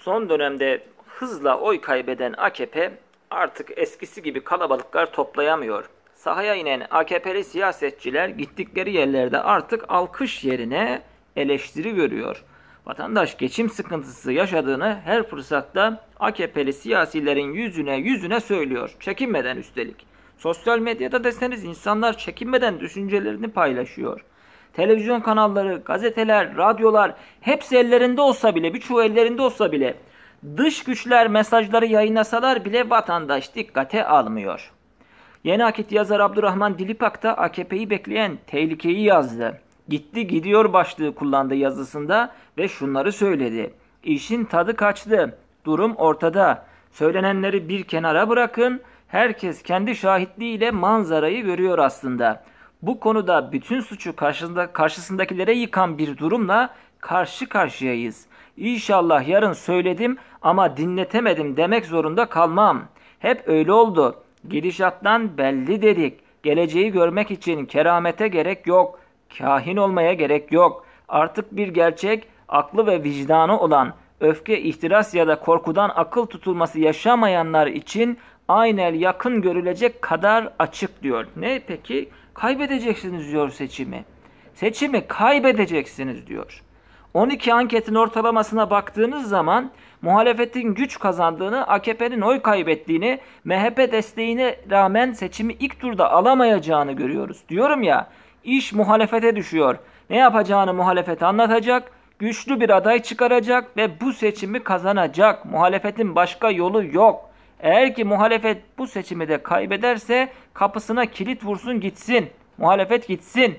son dönemde hızla oy kaybeden AKP artık eskisi gibi kalabalıklar toplayamıyor. Sahaya inen AKP'li siyasetçiler gittikleri yerlerde artık alkış yerine eleştiri görüyor. Vatandaş geçim sıkıntısı yaşadığını her fırsatta AKP'li siyasilerin yüzüne yüzüne söylüyor. Çekinmeden üstelik. Sosyal medyada deseniz insanlar çekinmeden düşüncelerini paylaşıyor. Televizyon kanalları, gazeteler, radyolar hepsi ellerinde olsa bile, birçoğu ellerinde olsa bile dış güçler mesajları yayınlasalar bile vatandaş dikkate almıyor. Yeni Akit yazar Abdurrahman Dilipak da AKP'yi bekleyen tehlikeyi yazdı. Gitti gidiyor başlığı kullandı yazısında ve şunları söyledi. İşin tadı kaçtı. Durum ortada. Söylenenleri bir kenara bırakın. Herkes kendi şahitliğiyle manzarayı görüyor aslında. Bu konuda bütün suçu karşısında, karşısındakilere yıkan bir durumla karşı karşıyayız. İnşallah yarın söyledim ama dinletemedim demek zorunda kalmam. Hep öyle oldu. Gidişattan belli dedik. Geleceği görmek için keramete gerek yok. Kahin olmaya gerek yok. Artık bir gerçek, aklı ve vicdanı olan, öfke, ihtiras ya da korkudan akıl tutulması yaşamayanlar için aynen yakın görülecek kadar açık diyor. Ne peki? Kaybedeceksiniz diyor seçimi. Seçimi kaybedeceksiniz diyor. 12 anketin ortalamasına baktığınız zaman muhalefetin güç kazandığını, AKP'nin oy kaybettiğini, MHP desteğine rağmen seçimi ilk turda alamayacağını görüyoruz. Diyorum ya, iş muhalefete düşüyor. Ne yapacağını muhalefet anlatacak, güçlü bir aday çıkaracak ve bu seçimi kazanacak. Muhalefetin başka yolu yok. Eğer ki muhalefet bu seçimi de kaybederse kapısına kilit vursun gitsin. Muhalefet gitsin.